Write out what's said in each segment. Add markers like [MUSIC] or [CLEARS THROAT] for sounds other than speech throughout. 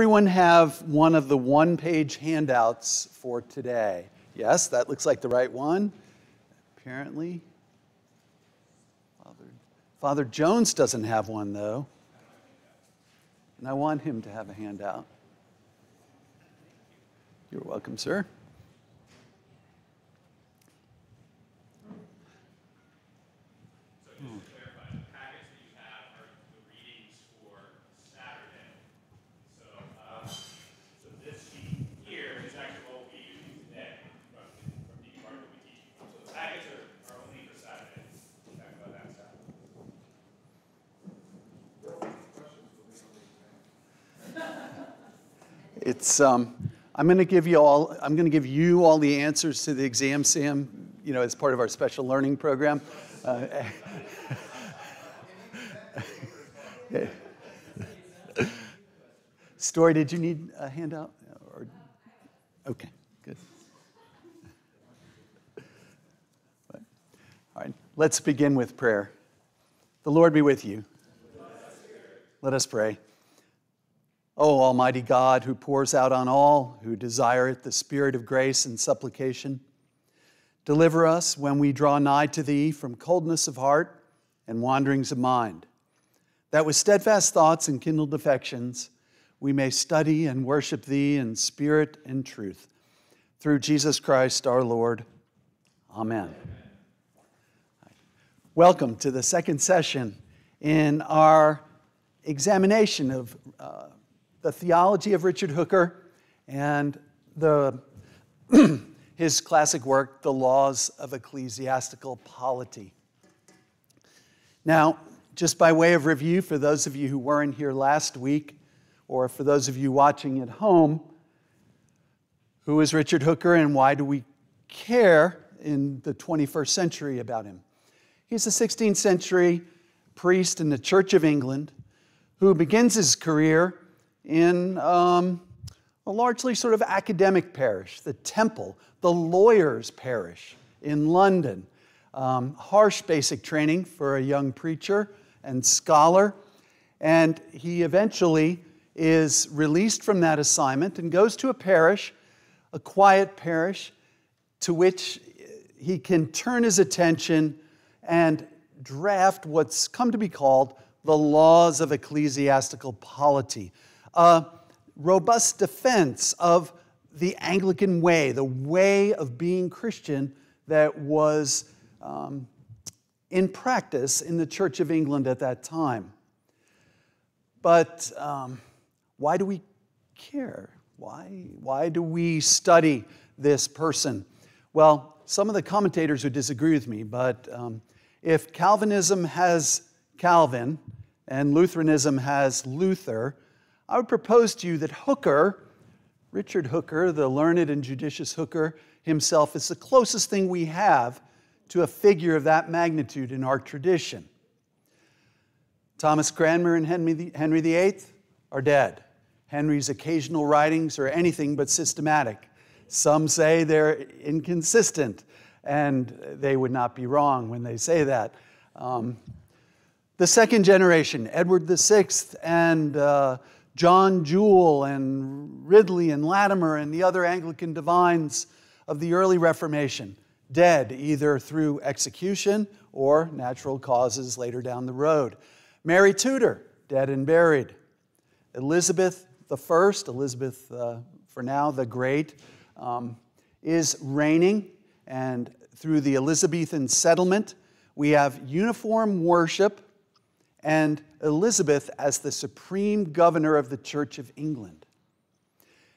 Everyone have one of the one page handouts for today. Yes, that looks like the right one. Apparently. Father, Father Jones doesn't have one, though. And I want him to have a handout. You're welcome, sir. It's, um, I'm going to give you all, I'm going to give you all the answers to the exam, Sam, you know, as part of our special learning program. Uh, [LAUGHS] Story, did you need a handout? Or, okay, good. All right, let's begin with prayer. The Lord be with you. Let us pray. O Almighty God, who pours out on all who desire it the spirit of grace and supplication, deliver us when we draw nigh to Thee from coldness of heart and wanderings of mind, that with steadfast thoughts and kindled affections we may study and worship Thee in spirit and truth. Through Jesus Christ our Lord. Amen. Welcome to the second session in our examination of. Uh, the theology of Richard Hooker and the, [CLEARS THROAT] his classic work, The Laws of Ecclesiastical Polity. Now, just by way of review, for those of you who weren't here last week, or for those of you watching at home, who is Richard Hooker and why do we care in the 21st century about him? He's a 16th century priest in the Church of England who begins his career in um, a largely sort of academic parish, the Temple, the lawyer's parish in London. Um, harsh basic training for a young preacher and scholar. And he eventually is released from that assignment and goes to a parish, a quiet parish, to which he can turn his attention and draft what's come to be called the laws of ecclesiastical polity a robust defense of the Anglican way, the way of being Christian that was um, in practice in the Church of England at that time. But um, why do we care? Why, why do we study this person? Well, some of the commentators would disagree with me, but um, if Calvinism has Calvin and Lutheranism has Luther, I would propose to you that Hooker, Richard Hooker, the learned and judicious Hooker himself, is the closest thing we have to a figure of that magnitude in our tradition. Thomas Cranmer and Henry VIII are dead. Henry's occasional writings are anything but systematic. Some say they're inconsistent, and they would not be wrong when they say that. Um, the second generation, Edward VI and uh, John Jewel and Ridley and Latimer and the other Anglican divines of the early Reformation, dead either through execution or natural causes later down the road. Mary Tudor, dead and buried. Elizabeth I, Elizabeth uh, for now the Great, um, is reigning, and through the Elizabethan settlement, we have uniform worship and Elizabeth as the supreme governor of the Church of England.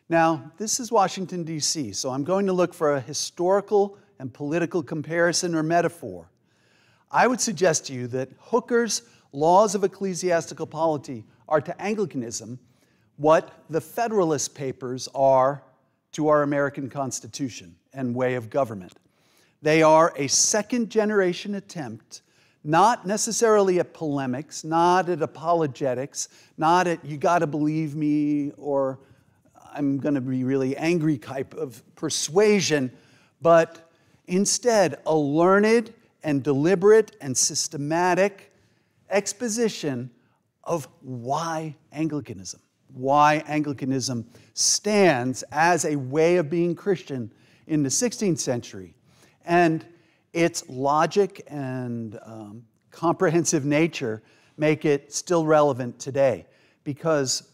Now, this is Washington, D.C., so I'm going to look for a historical and political comparison or metaphor. I would suggest to you that Hooker's laws of ecclesiastical polity are to Anglicanism what the Federalist Papers are to our American Constitution and way of government. They are a second generation attempt not necessarily at polemics, not at apologetics, not at you got to believe me or I'm going to be really angry type of persuasion, but instead a learned and deliberate and systematic exposition of why Anglicanism, why Anglicanism stands as a way of being Christian in the 16th century. And its logic and um, comprehensive nature make it still relevant today because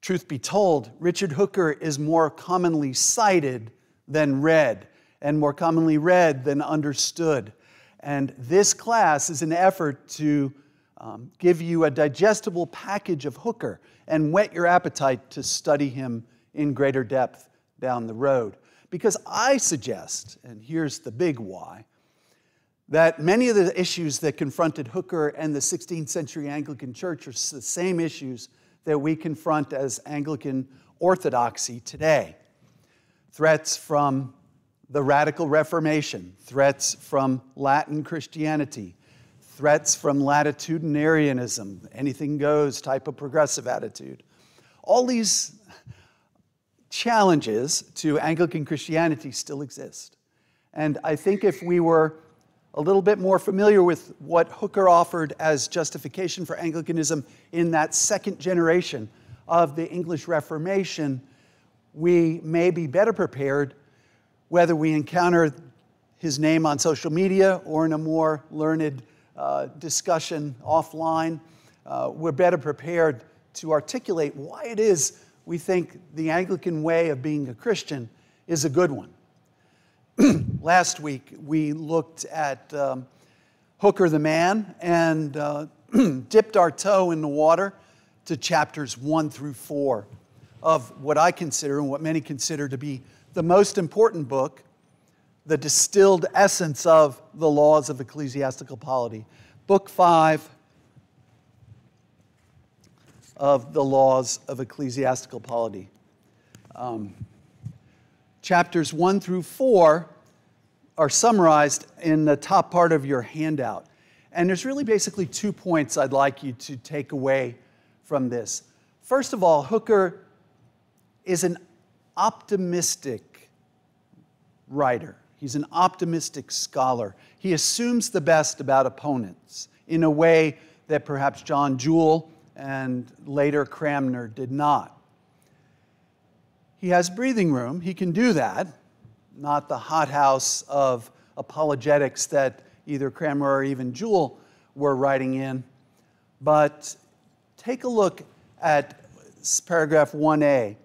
truth be told, Richard Hooker is more commonly cited than read, and more commonly read than understood. And this class is an effort to um, give you a digestible package of Hooker and whet your appetite to study him in greater depth down the road. Because I suggest, and here's the big why, that many of the issues that confronted Hooker and the 16th century Anglican Church are the same issues that we confront as Anglican orthodoxy today. Threats from the radical Reformation, threats from Latin Christianity, threats from latitudinarianism, anything goes type of progressive attitude. All these challenges to Anglican Christianity still exist. And I think if we were a little bit more familiar with what Hooker offered as justification for Anglicanism in that second generation of the English Reformation, we may be better prepared whether we encounter his name on social media or in a more learned uh, discussion offline. Uh, we're better prepared to articulate why it is we think the Anglican way of being a Christian is a good one. [CLEARS THROAT] last week we looked at um, Hooker the Man and uh, [CLEARS THROAT] dipped our toe in the water to chapters one through four of what I consider and what many consider to be the most important book, the distilled essence of the laws of ecclesiastical polity. Book five of the laws of ecclesiastical polity. Um, chapters 1 through 4 are summarized in the top part of your handout. And there's really basically two points I'd like you to take away from this. First of all, Hooker is an optimistic writer. He's an optimistic scholar. He assumes the best about opponents in a way that perhaps John Jewel and later Cranmer did not. He has breathing room, he can do that, not the hothouse of apologetics that either Cranmer or even Jewel were writing in. But take a look at paragraph 1a.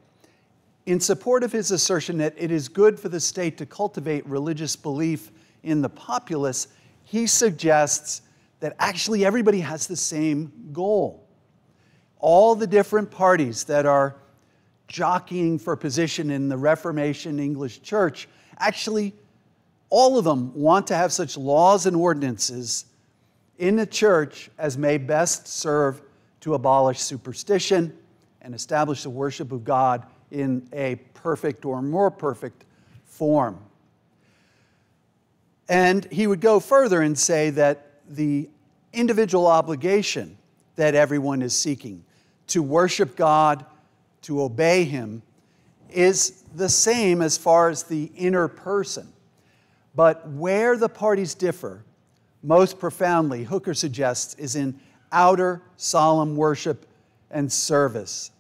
In support of his assertion that it is good for the state to cultivate religious belief in the populace, he suggests that actually everybody has the same goal. All the different parties that are jockeying for position in the Reformation English church Actually, all of them want to have such laws and ordinances in the church as may best serve to abolish superstition and establish the worship of God in a perfect or more perfect form. And he would go further and say that the individual obligation that everyone is seeking to worship God, to obey Him, is the same as far as the inner person. But where the parties differ most profoundly, Hooker suggests, is in outer solemn worship and service.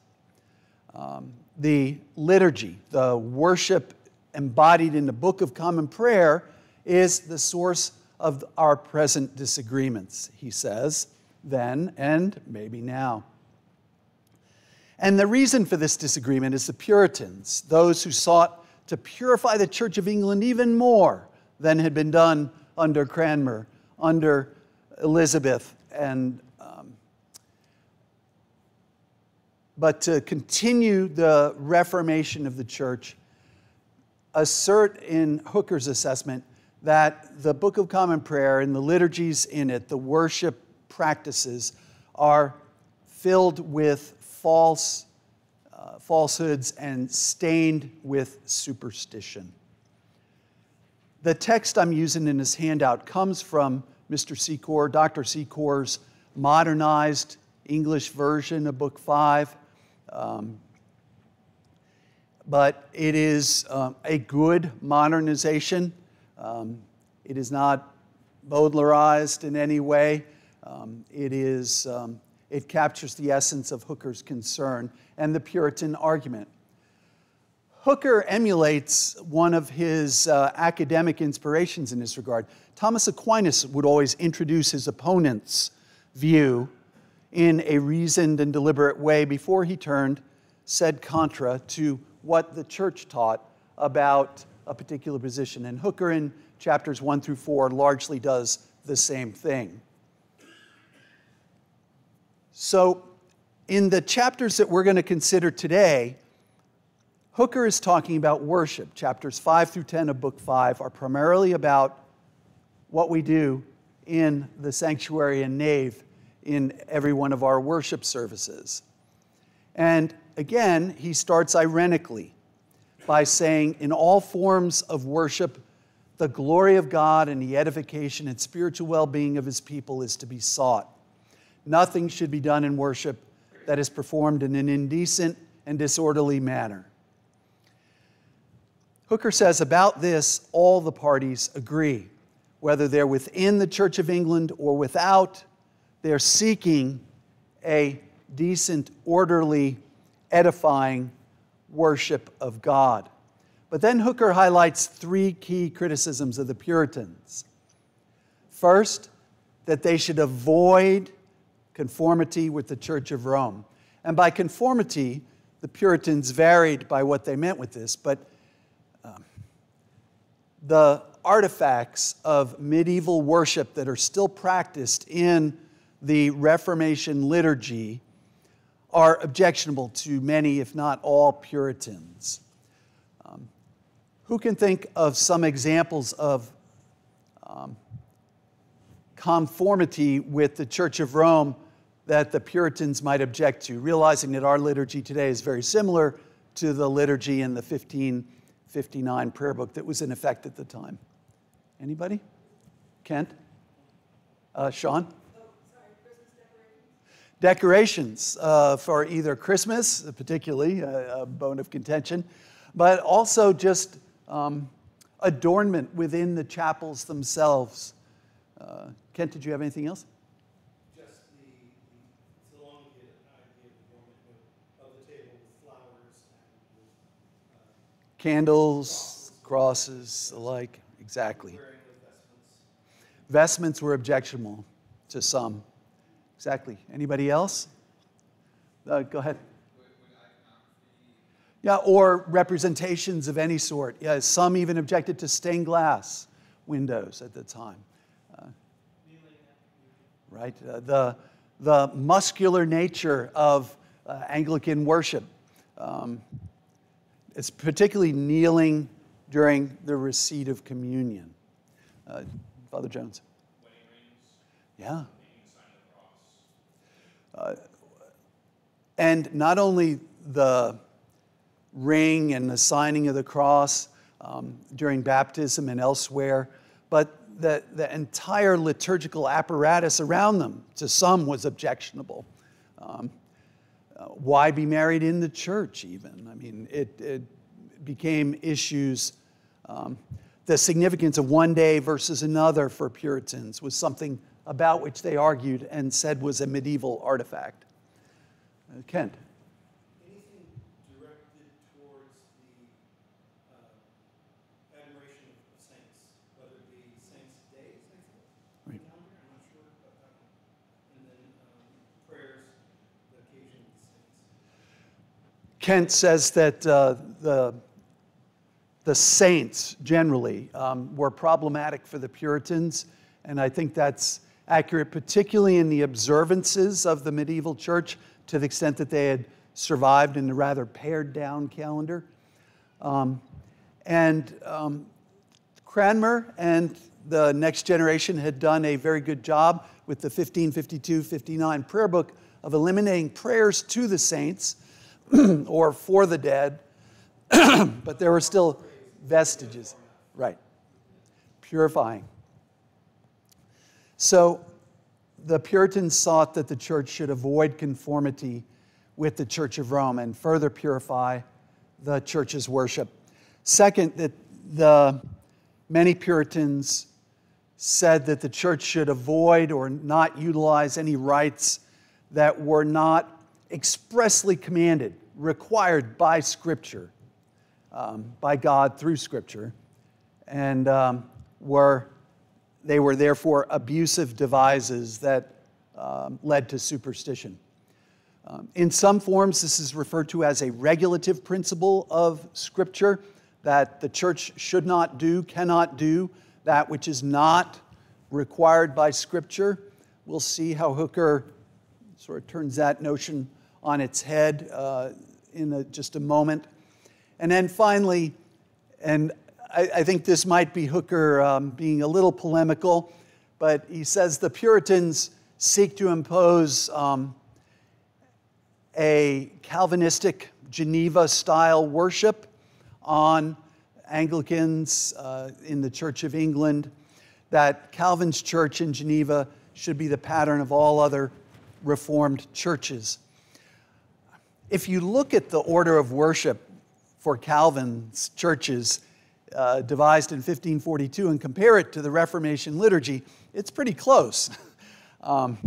Um, the liturgy, the worship embodied in the Book of Common Prayer, is the source of our present disagreements, he says, then and maybe now. And the reason for this disagreement is the Puritans, those who sought to purify the Church of England even more than had been done under Cranmer, under Elizabeth, and um, but to continue the reformation of the church, assert in Hooker's assessment that the Book of Common Prayer and the liturgies in it, the worship practices, are filled with false uh, falsehoods and stained with superstition. The text I'm using in this handout comes from Mr. Secor, Dr. Secor's modernized English version of Book 5. Um, but it is um, a good modernization. Um, it is not Bowdlerized in any way. Um, it is um, it captures the essence of Hooker's concern and the Puritan argument. Hooker emulates one of his uh, academic inspirations in this regard. Thomas Aquinas would always introduce his opponent's view in a reasoned and deliberate way before he turned sed contra to what the church taught about a particular position. And Hooker in chapters 1 through 4 largely does the same thing. So, in the chapters that we're going to consider today, Hooker is talking about worship. Chapters 5 through 10 of Book 5 are primarily about what we do in the sanctuary and nave in every one of our worship services. And again, he starts ironically by saying, In all forms of worship, the glory of God and the edification and spiritual well being of his people is to be sought. Nothing should be done in worship that is performed in an indecent and disorderly manner. Hooker says about this, all the parties agree. Whether they're within the Church of England or without, they're seeking a decent, orderly, edifying worship of God. But then Hooker highlights three key criticisms of the Puritans. First, that they should avoid conformity with the Church of Rome. And by conformity, the Puritans varied by what they meant with this, but um, the artifacts of medieval worship that are still practiced in the Reformation liturgy are objectionable to many, if not all, Puritans. Um, who can think of some examples of um, conformity with the Church of Rome that the Puritans might object to, realizing that our liturgy today is very similar to the liturgy in the 1559 prayer book that was in effect at the time. Anybody? Kent? Uh, Sean? decorations uh, for either Christmas, particularly a, a, bone of contention, but also just um, adornment within the chapels themselves. Uh, Kent, did you have anything else? Candles, crosses, alike. Exactly. Vestments were objectionable to some. Exactly. Anybody else? Uh, go ahead. Yeah, or representations of any sort. Yeah, some even objected to stained glass windows at the time. Uh, right? Uh, the, the muscular nature of uh, Anglican worship. Um, it's particularly kneeling during the receipt of communion. Uh, Father Jones. Yeah. Uh, and not only the ring and the signing of the cross um, during baptism and elsewhere, but the, the entire liturgical apparatus around them, to some, was objectionable. Um, why be married in the church, even? I mean, it, it became issues. Um, the significance of one day versus another for Puritans was something about which they argued and said was a medieval artifact. Uh, Kent. Kent says that uh, the, the saints generally um, were problematic for the Puritans, and I think that's accurate, particularly in the observances of the medieval church to the extent that they had survived in a rather pared down calendar. Um, and um, Cranmer and the next generation had done a very good job with the 1552 59 prayer book of eliminating prayers to the saints [CLEARS THROAT] or for the dead, [CLEARS THROAT] but there were still vestiges. Right. Purifying. So the Puritans thought that the church should avoid conformity with the Church of Rome and further purify the church's worship. Second, that the many Puritans said that the church should avoid or not utilize any rites that were not expressly commanded, required by Scripture, um, by God through Scripture, and um, were they were therefore abusive devices that um, led to superstition. Um, in some forms, this is referred to as a regulative principle of Scripture that the church should not do, cannot do that which is not required by Scripture. We'll see how Hooker sort of turns that notion on its head uh, in a, just a moment. And then finally, and I, I think this might be Hooker um, being a little polemical, but he says the Puritans seek to impose um, a Calvinistic Geneva style worship on Anglicans uh, in the Church of England, that Calvin's church in Geneva should be the pattern of all other Reformed churches. If you look at the order of worship for Calvin's churches, uh, devised in 1542, and compare it to the Reformation liturgy, it's pretty close. [LAUGHS] um,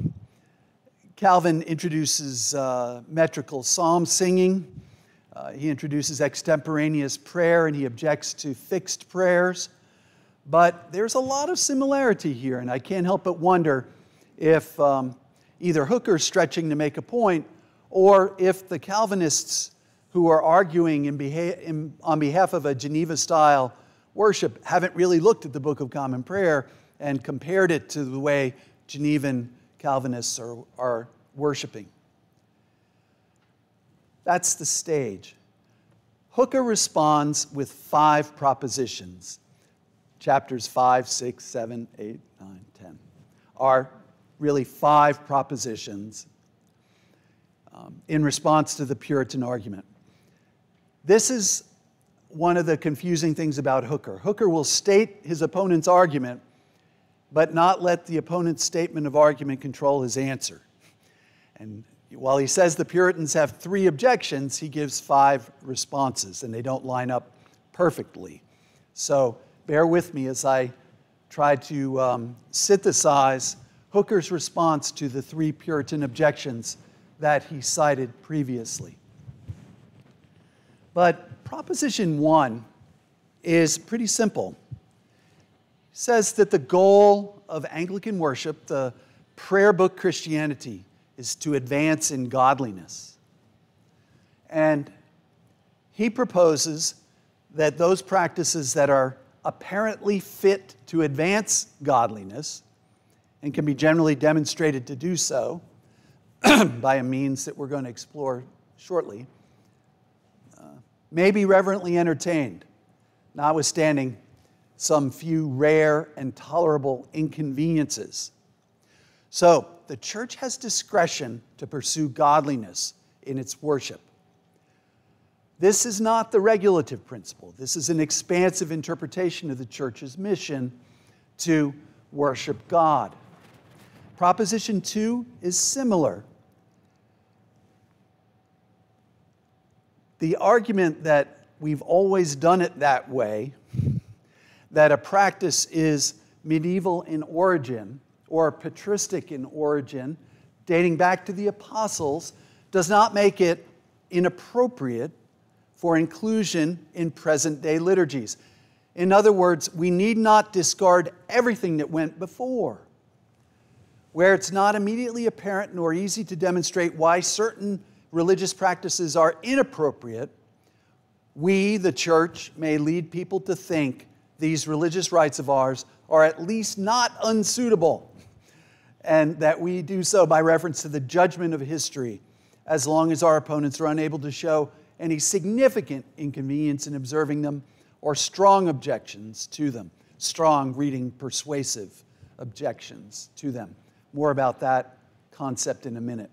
Calvin introduces uh, metrical psalm singing. Uh, he introduces extemporaneous prayer and he objects to fixed prayers. But there's a lot of similarity here, and I can't help but wonder if um, either Hooker's stretching to make a point or if the Calvinists who are arguing in beha- in, on behalf of a Geneva style worship haven't really looked at the Book of Common Prayer and compared it to the way Genevan Calvinists are, are worshiping. That's the stage. Hooker responds with five propositions. Chapters 5, 6, 7, 8, 9, 10 are really five propositions um, in response to the Puritan argument. This is one of the confusing things about Hooker. Hooker will state his opponent's argument but not let the opponent's statement of argument control his answer. And while he says the Puritans have three objections, he gives five responses, and they don't line up perfectly. So bear with me as I try to um, synthesize Hooker's response to the three Puritan objections that he cited previously. But Proposition 1 is pretty simple says that the goal of Anglican worship, the prayer book Christianity, is to advance in godliness. And he proposes that those practices that are apparently fit to advance godliness and can be generally demonstrated to do so [CLEARS THROAT] by a means that we're going to explore shortly, uh, may be reverently entertained, notwithstanding some few rare and tolerable inconveniences. So, the church has discretion to pursue godliness in its worship. This is not the regulative principle. This is an expansive interpretation of the church's mission to worship God. Proposition 2 is similar. The argument that we've always done it that way that a practice is medieval in origin or patristic in origin, dating back to the apostles, does not make it inappropriate for inclusion in present day liturgies. In other words, we need not discard everything that went before. Where it's not immediately apparent nor easy to demonstrate why certain religious practices are inappropriate, we, the church, may lead people to think these religious rites of ours are at least not unsuitable, and that we do so by reference to the judgment of history, as long as our opponents are unable to show any significant inconvenience in observing them or strong objections to them. Strong, reading persuasive objections to them. More about that concept in a minute.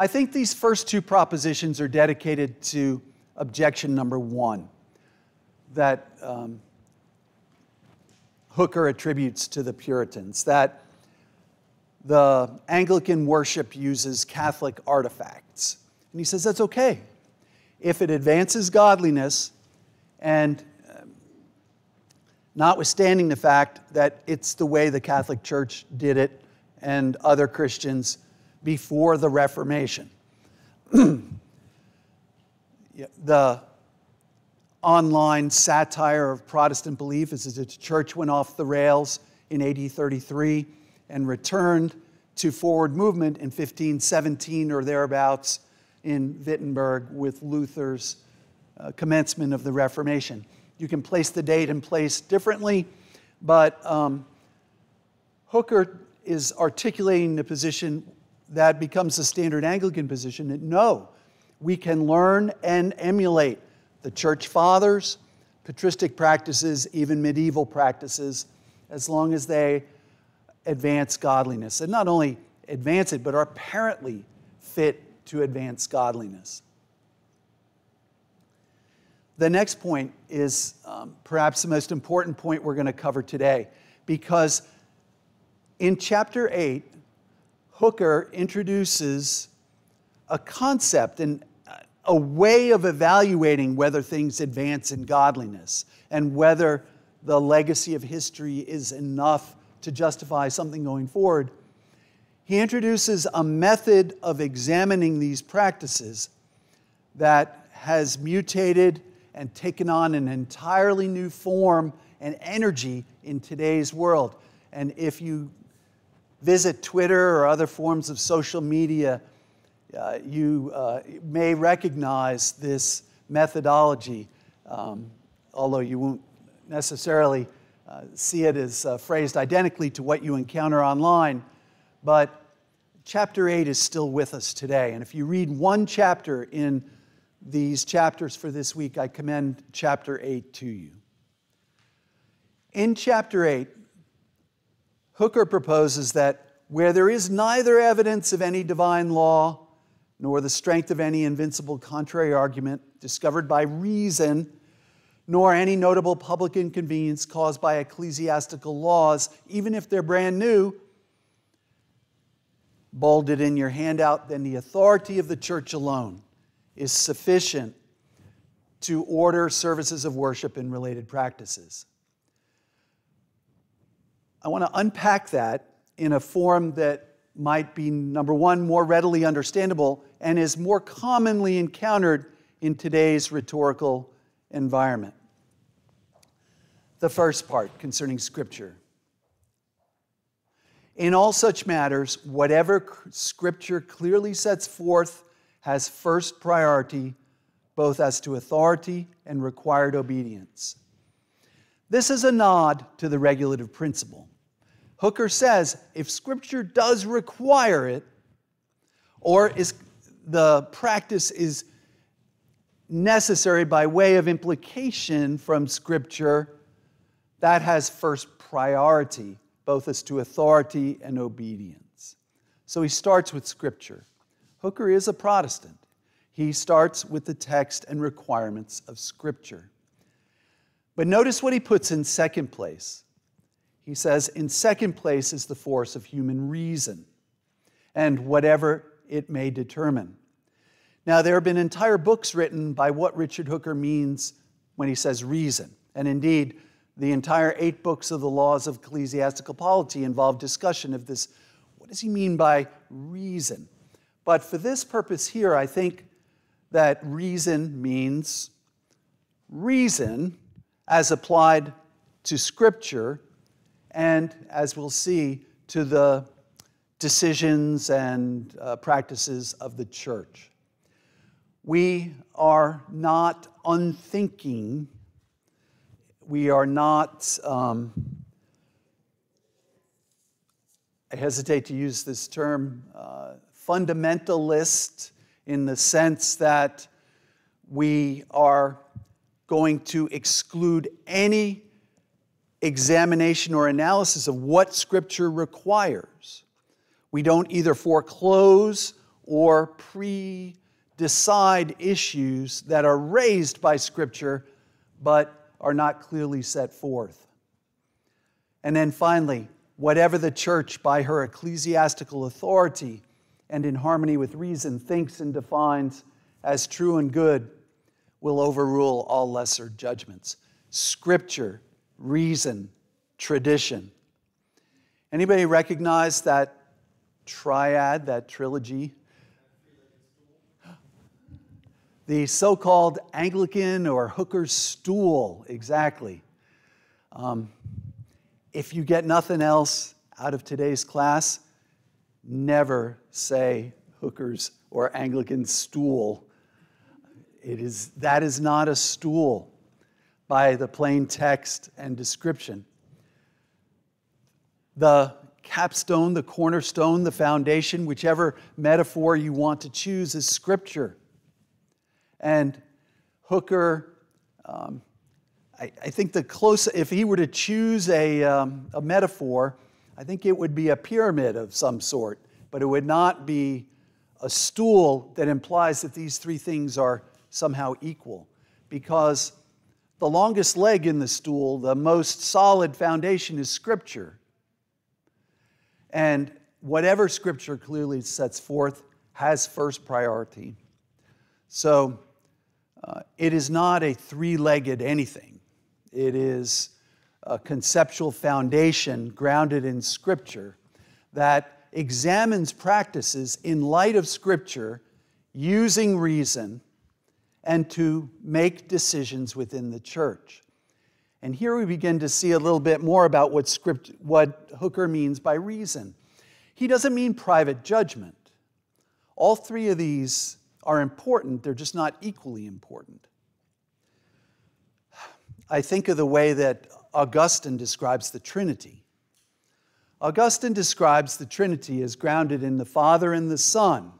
I think these first two propositions are dedicated to objection number one that um, Hooker attributes to the Puritans that the Anglican worship uses Catholic artifacts. And he says that's okay. If it advances godliness and um, notwithstanding the fact that it's the way the Catholic Church did it and other Christians before the Reformation. [CLEARS THROAT] the online satire of Protestant belief is that the church went off the rails in AD 33 and returned to forward movement in 1517 or thereabouts in Wittenberg with Luther's uh, commencement of the Reformation. You can place the date and place differently, but um, Hooker is articulating the position that becomes the standard Anglican position that no, we can learn and emulate the church fathers, patristic practices, even medieval practices, as long as they advance godliness. And not only advance it, but are apparently fit to advance godliness. The next point is um, perhaps the most important point we're going to cover today because in chapter 8, Hooker introduces a concept and a way of evaluating whether things advance in godliness and whether the legacy of history is enough to justify something going forward. He introduces a method of examining these practices that has mutated and taken on an entirely new form and energy in today's world. And if you visit Twitter or other forms of social media, uh, you uh, may recognize this methodology, um, although you won't necessarily uh, see it as uh, phrased identically to what you encounter online. But chapter 8 is still with us today. And if you read one chapter in these chapters for this week, I commend chapter 8 to you. In chapter 8, Hooker proposes that where there is neither evidence of any divine law nor the strength of any invincible contrary argument discovered by reason, nor any notable public inconvenience caused by ecclesiastical laws, even if they're brand new, bolded in your handout, then the authority of the church alone is sufficient to order services of worship and related practices. I want to unpack that in a form that might be, number one, more readily understandable and is more commonly encountered in today's rhetorical environment. The first part concerning Scripture. In all such matters, whatever Scripture clearly sets forth has first priority, both as to authority and required obedience. This is a nod to the regulative principle. Hooker says if Scripture does require it, or is the practice is necessary by way of implication from Scripture, that has first priority, both as to authority and obedience. So he starts with Scripture. Hooker is a Protestant. He starts with the text and requirements of Scripture. But notice what he puts in second place. He says, in second place is the force of human reason and whatever it may determine. Now, there have been entire books written by what Richard Hooker means when he says reason. And indeed, the entire eight books of the laws of ecclesiastical polity involve discussion of this. What does he mean by reason? But for this purpose here, I think that reason means reason as applied to Scripture and, as we'll see, to the decisions and uh, practices of the church. We are not unthinking. We are not, um, I hesitate to use this term, uh, fundamentalist in the sense that we are going to exclude any examination or analysis of what Scripture requires. We don't either foreclose or pre decide issues that are raised by Scripture but are not clearly set forth. And then finally, whatever the church, by her ecclesiastical authority and in harmony with reason, thinks and defines as true and good, will overrule all lesser judgments. Scripture reason, tradition. Anybody recognize that triad, that trilogy. The so called Anglican or Hooker's stool, exactly. Um, if you get nothing else out of today's class, never say Hooker's or Anglican stool. It is, that is not a stool by the plain text and description. The capstone, the cornerstone, the foundation, whichever metaphor you want to choose, is Scripture. And Hooker, um, I, I, think the close, if he were to choose a, um, a metaphor, I think it would be a pyramid of some sort, but it would not be a stool that implies that these three things are somehow equal. Because the longest leg in the stool, the most solid foundation is Scripture. And whatever Scripture clearly sets forth has first priority. So uh, it is not a three legged anything, it is a conceptual foundation grounded in Scripture that examines practices in light of Scripture using reason and to make decisions within the church. And here we begin to see a little bit more about what, script, what Hooker means by reason. He doesn't mean private judgment. All three of these are important, they're just not equally important. I think of the way that Augustine describes the Trinity. Augustine describes the Trinity as grounded in the Father and the Son.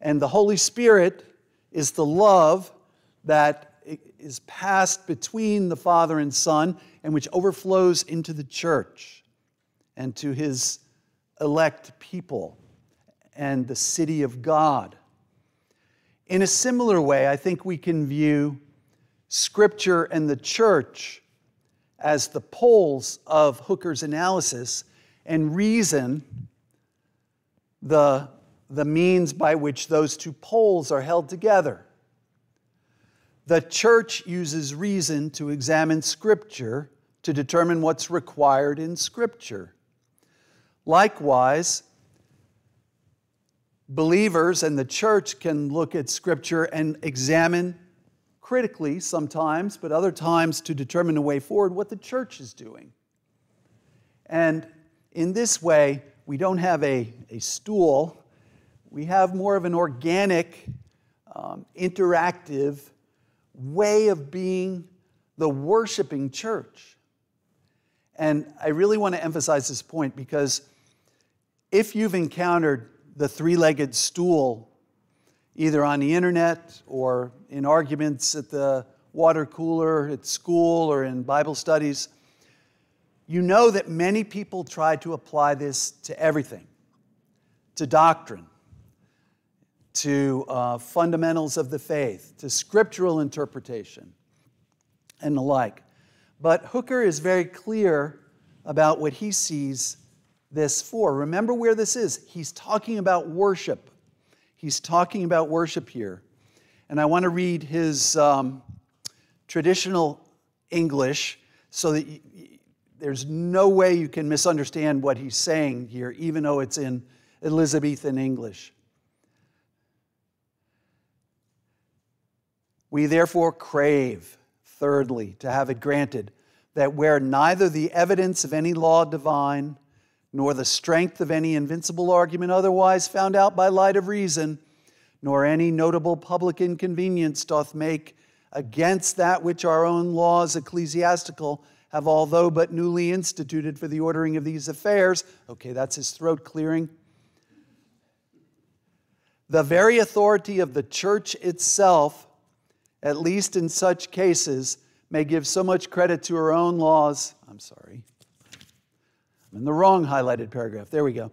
And the Holy Spirit is the love that is passed between the Father and Son and which overflows into the church and to his elect people and the city of God. In a similar way, I think we can view Scripture and the church as the poles of Hooker's analysis and reason the, the means by which those two poles are held together. The church uses reason to examine Scripture to determine what's required in Scripture. Likewise, believers and the church can look at Scripture and examine critically sometimes, but other times to determine a way forward what the church is doing. And in this way, we don't have a, a stool, we have more of an organic, um, interactive way of being the worshiping church. And I really want to emphasize this point because if you've encountered the three legged stool either on the internet or in arguments at the water cooler at school or in Bible studies, you know that many people try to apply this to everything to doctrine, to uh, fundamentals of the faith, to scriptural interpretation, and the like. But Hooker is very clear about what he sees this for. Remember where this is. He's talking about worship. He's talking about worship here. And I want to read his um, traditional English so that there's no way you can misunderstand what he's saying here, even though it's in Elizabethan English. We therefore crave, thirdly, to have it granted that where neither the evidence of any law divine, nor the strength of any invincible argument otherwise found out by light of reason, nor any notable public inconvenience doth make against that which our own laws ecclesiastical have, although but newly instituted for the ordering of these affairs. Okay, that's his throat clearing. The very authority of the church itself, at least in such cases, may give so much credit to her own laws. I'm sorry. I'm in the wrong highlighted paragraph. There we go.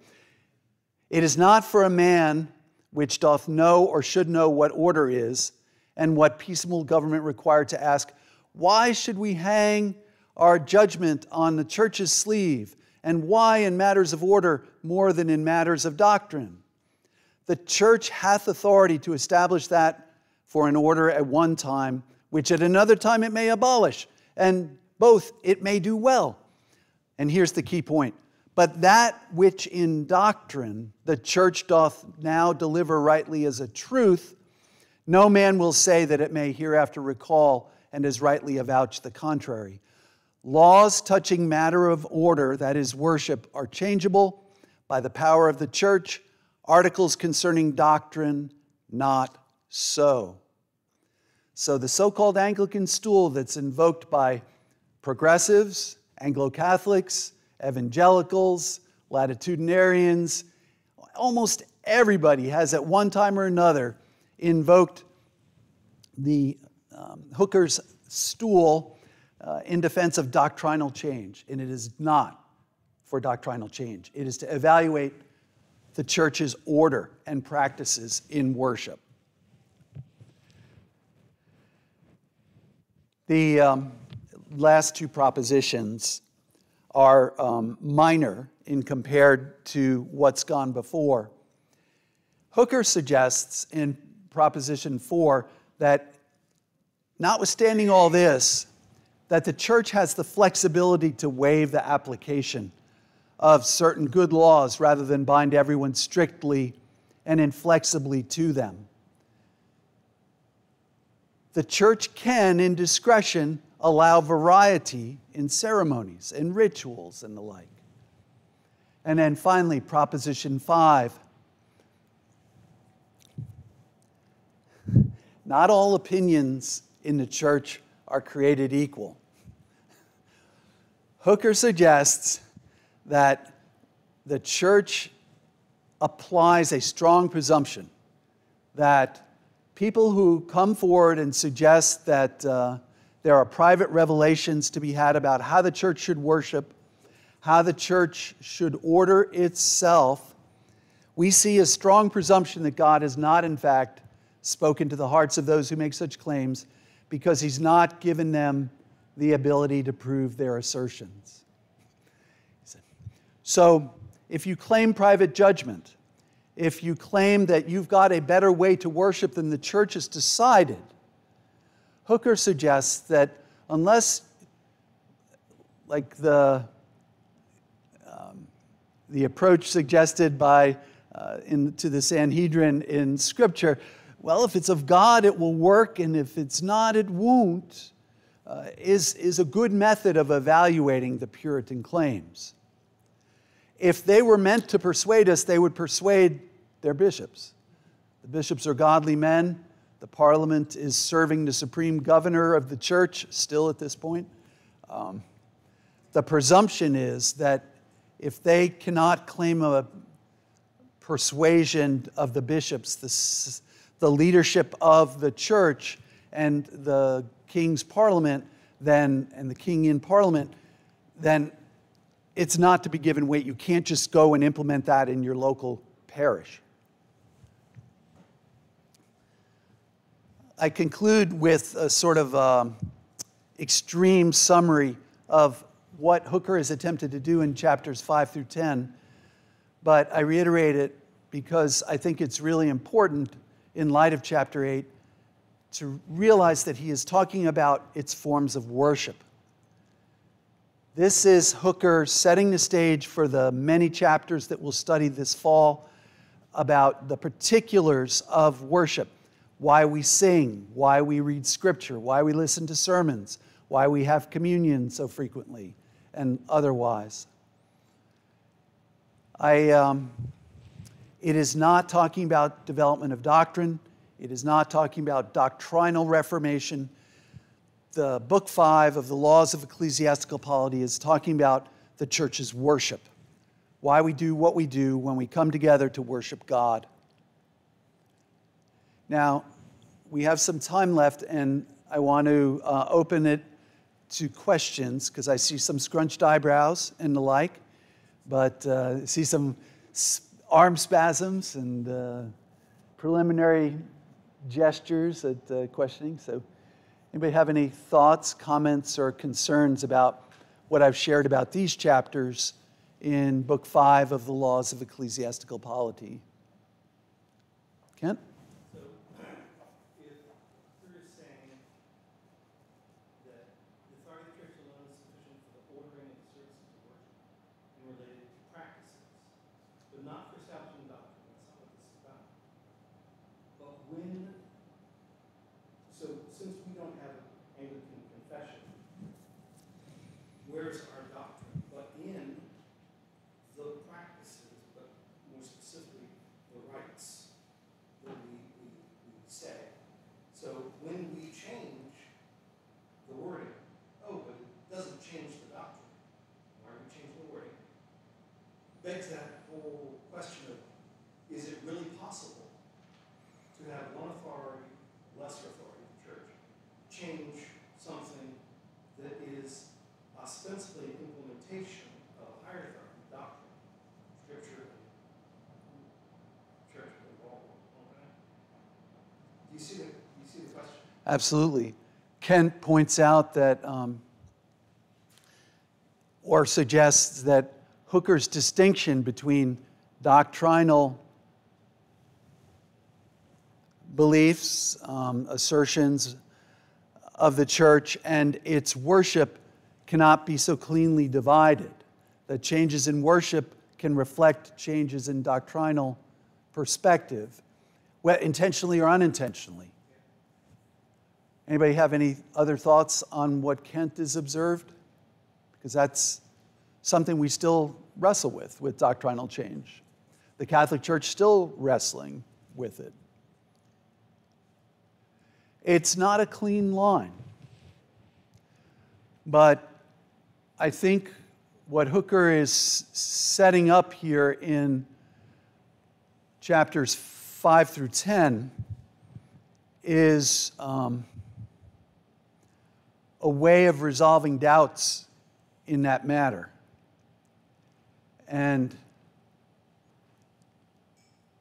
It is not for a man which doth know or should know what order is, and what peaceable government required to ask, Why should we hang our judgment on the church's sleeve? And why in matters of order more than in matters of doctrine? The church hath authority to establish that for an order at one time, which at another time it may abolish, and both it may do well. And here's the key point But that which in doctrine the church doth now deliver rightly as a truth, no man will say that it may hereafter recall and as rightly avouch the contrary. Laws touching matter of order, that is, worship, are changeable by the power of the church. Articles concerning doctrine, not so. So, the so called Anglican stool that's invoked by progressives, Anglo Catholics, evangelicals, latitudinarians, almost everybody has at one time or another invoked the um, Hooker's stool uh, in defense of doctrinal change, and it is not for doctrinal change. It is to evaluate the church's order and practices in worship. The um, last two propositions are um, minor in compared to what's gone before. Hooker suggests in Proposition 4 that, notwithstanding all this, that the church has the flexibility to waive the application of certain good laws rather than bind everyone strictly and inflexibly to them. The church can, in discretion, allow variety in ceremonies and rituals and the like. And then finally, Proposition 5. Not all opinions in the church are created equal. Hooker suggests that the church applies a strong presumption that people who come forward and suggest that uh, there are private revelations to be had about how the church should worship, how the church should order itself. We see a strong presumption that God has not, in fact, spoken to the hearts of those who make such claims because He's not given them the ability to prove their assertions. So, if you claim private judgment, if you claim that you've got a better way to worship than the church has decided, Hooker suggests that unless, like the, um, the approach suggested by, uh, in, to the Sanhedrin in Scripture, well, if it's of God, it will work, and if it's not, it won't, uh, is, is a good method of evaluating the Puritan claims. If they were meant to persuade us, they would persuade their bishops. The bishops are godly men. The parliament is serving the supreme governor of the church still at this point. Um, the presumption is that if they cannot claim a persuasion of the bishops, the, the leadership of the church, and the king's parliament, then, and the king in parliament, then it's not to be given weight. You can't just go and implement that in your local parish. I conclude with a sort of um, extreme summary of what Hooker has attempted to do in chapters 5 through 10, but I reiterate it because I think it's really important in light of chapter 8 to realize that he is talking about its forms of worship. This is Hooker setting the stage for the many chapters that we'll study this fall about the particulars of worship why we sing, why we read scripture, why we listen to sermons, why we have communion so frequently, and otherwise. I, um, it is not talking about development of doctrine. It is not talking about doctrinal reformation. The book five of the Laws of Ecclesiastical Polity is talking about the church's worship, why we do what we do when we come together to worship God. Now, we have some time left, and I want to uh, open it to questions because I see some scrunched eyebrows and the like, but uh, see some arm spasms and uh, preliminary gestures at uh, questioning. So, anybody have any thoughts, comments, or concerns about what I've shared about these chapters in Book Five of the Laws of Ecclesiastical Polity? Kent? Absolutely. Kent points out that, um, or suggests that Hooker's distinction between doctrinal beliefs, um, assertions of the church, and its worship cannot be so cleanly divided, that changes in worship can reflect changes in doctrinal perspective, intentionally or unintentionally. Anybody have any other thoughts on what Kent has observed? Because that's something we still wrestle with, with doctrinal change. The Catholic Church still wrestling with it. It's not a clean line. But I think what Hooker is setting up here in chapters 5 through 10 is. Um, a way of resolving doubts in that matter. And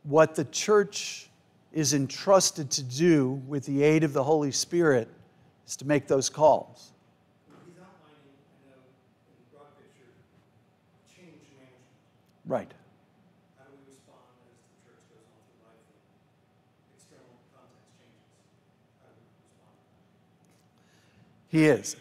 what the church is entrusted to do with the aid of the Holy Spirit is to make those calls. Right. He is.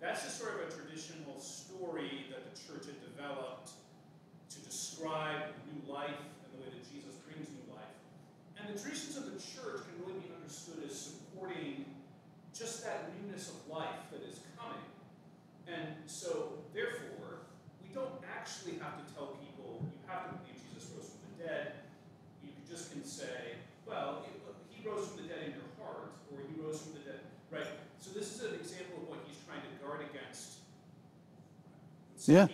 That's just sort of a traditional story that the church had developed to describe new life and the way that Jesus brings new life. And the traditions of the church can really be understood as supporting just that newness of life that is coming. And so, therefore, we don't actually have to tell people, you have to believe Jesus rose from the dead. You just can say, well, he rose from the dead in your heart, or he rose from the dead, right? So this is an example of what he's trying to guard against. So yeah.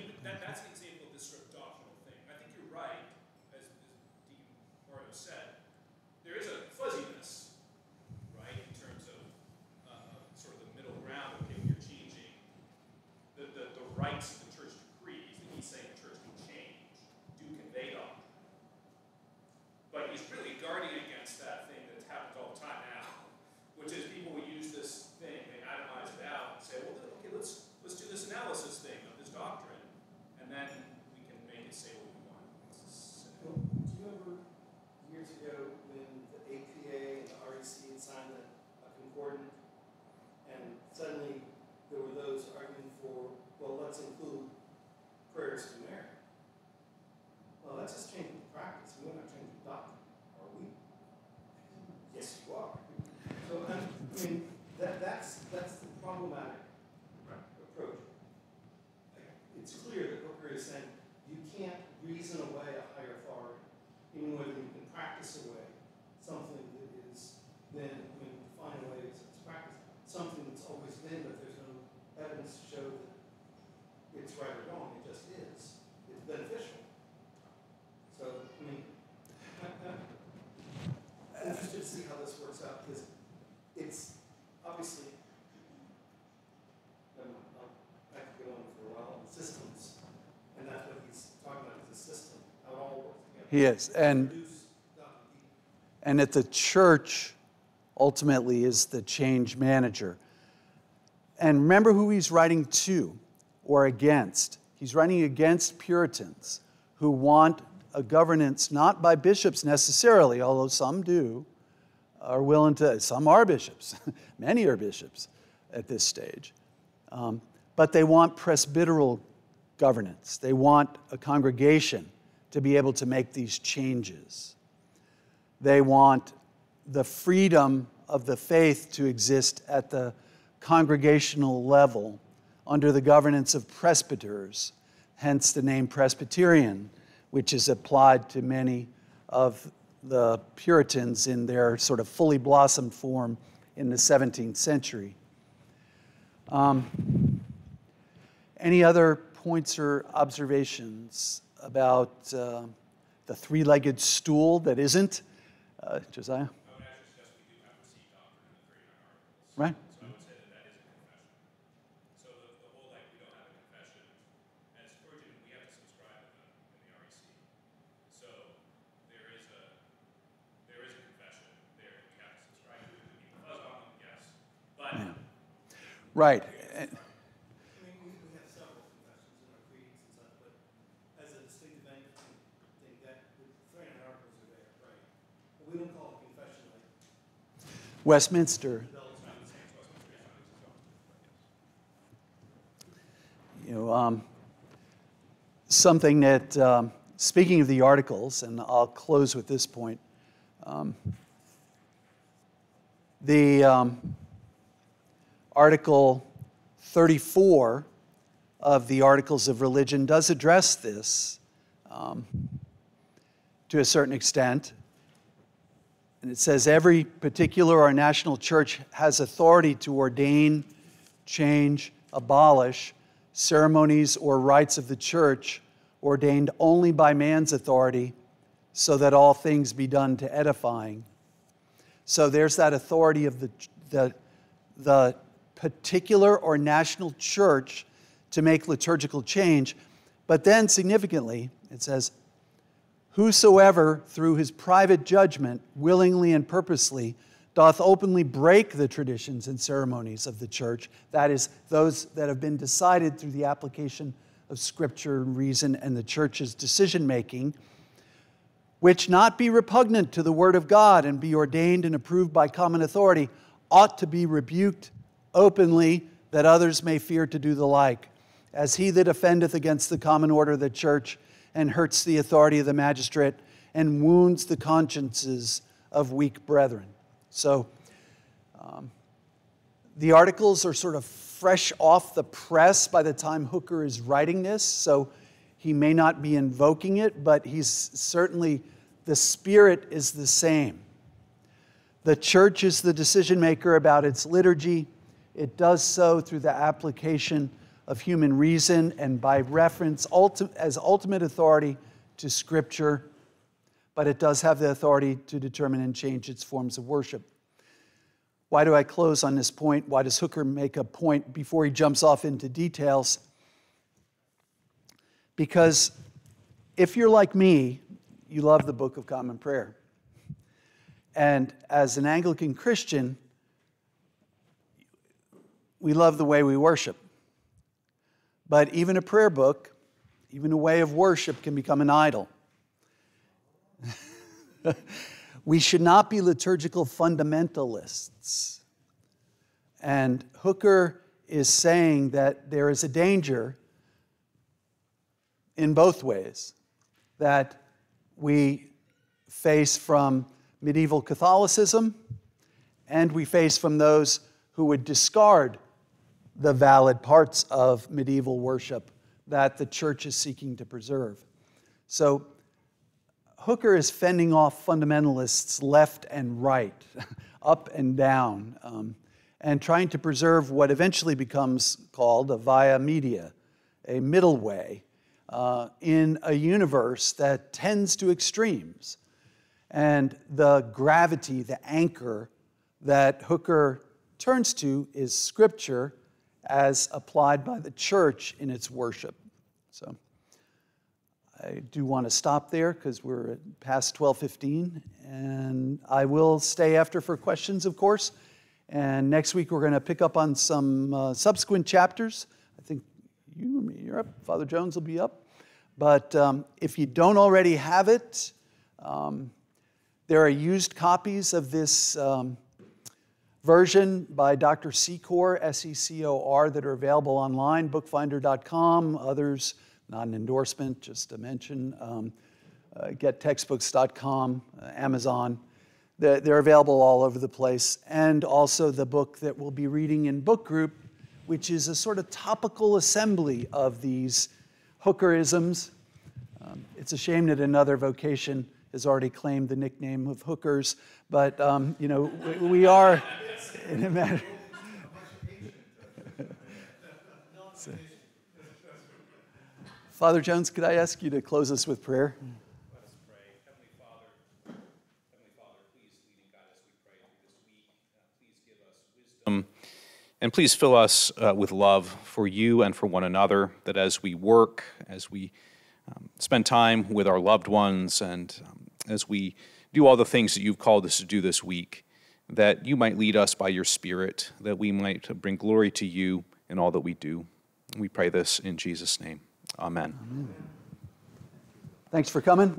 mean, that, that's, that's the problematic He is. And, and that the church ultimately is the change manager. And remember who he's writing to or against. He's writing against Puritans who want a governance not by bishops necessarily, although some do, are willing to, some are bishops, [LAUGHS] many are bishops at this stage. Um, but they want presbyteral governance. They want a congregation to be able to make these changes. They want the freedom of the faith to exist at the congregational level under the governance of presbyters, hence the name Presbyterian, which is applied to many of the Puritans in their sort of fully blossomed form in the 17th century. Um, any other points or observations about uh, the three legged stool that isn't? Uh, Josiah? Right? So I would say that that is a confession. So the, the whole like we don't have a confession, as clergymen, we have to subscribe in the, in the REC. So there is a there is a confession there that we have to subscribe to. The people buzz on them, yes, but Yeah. Right. I And- mean, we, we have several confessions in our creeds and stuff, but as a distinctive Anglican thing, that, the three hundred articles are there, right? But we don't call it confession like Westminster, you know, um, something that, um, speaking of the articles, and I'll close with this point. Um, the um, Article 34 of the Articles of Religion does address this um, to a certain extent. And it says every particular or national church has authority to ordain, change, abolish ceremonies or rites of the church ordained only by man's authority, so that all things be done to edifying. So there's that authority of the, the, the particular or national church to make liturgical change. But then, significantly, it says, Whosoever, through his private judgment, willingly and purposely, doth openly break the traditions and ceremonies of the church, that is, those that have been decided through the application of scripture and reason and the church's decision making, which not be repugnant to the word of God and be ordained and approved by common authority, ought to be rebuked openly, that others may fear to do the like. As he that offendeth against the common order of the church and hurts the authority of the magistrate and wounds the consciences of weak brethren. So, um, the articles are sort of fresh off the press by the time Hooker is writing this, so he may not be invoking it, but he's certainly, the spirit is the same. The church is the decision maker about its liturgy. It does so through the application of human reason and by reference as ultimate authority to Scripture, but it does have the authority to determine and change its forms of worship. Why do I close on this point? Why does Hooker make a point before he jumps off into details? Because if you're like me, you love the Book of Common Prayer. And as an Anglican Christian, we love the way we worship. But even a prayer book, even a way of worship, can become an idol. [LAUGHS] we should not be liturgical fundamentalists. And Hooker is saying that there is a danger in both ways that we face from medieval Catholicism and we face from those who would discard the valid parts of medieval worship that the church is seeking to preserve. So Hooker is fending off fundamentalists left and right, [LAUGHS] up and down, um, and trying to preserve what eventually becomes called a via media, a middle way uh, in a universe that tends to extremes. And the gravity, the anchor that Hooker turns to is Scripture as applied by the church in its worship. So I do want to stop there because we're at past 12:15, and I will stay after for questions, of course. And next week we're going to pick up on some uh, subsequent chapters. I think you, and you're up. Father Jones will be up. But um, if you don't already have it, um, there are used copies of this um, version by Dr. Secor, S E C O R, that are available online, bookfinder.com, others, not an endorsement, just a mention, um, uh, gettextbooks.com, uh, Amazon. They're, they're available all over the place. And also the book that we'll be reading in book group, which is a sort of topical assembly of these hookerisms. Um, it's a shame that another vocation has already claimed the nickname of hookers, but um, you know we, we are in a matter. So- [LAUGHS] Father Jones, could I ask you to close us with prayer? And please fill us uh, with love for you and for one another, that as we work, as we um, spend time with our loved ones, and um, as we do all the things that you've called us to do this week, that you might lead us by your Spirit, that we might bring glory to you in all that we do. We pray this in Jesus' name. Amen. Thanks for coming.